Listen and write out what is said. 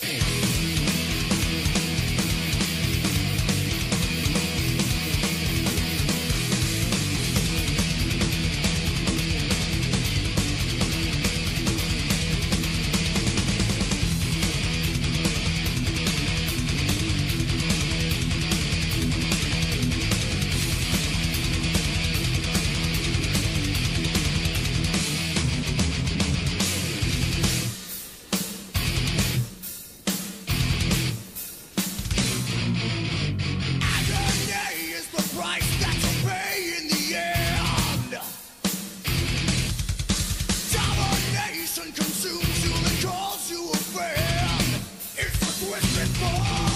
Agony a twisted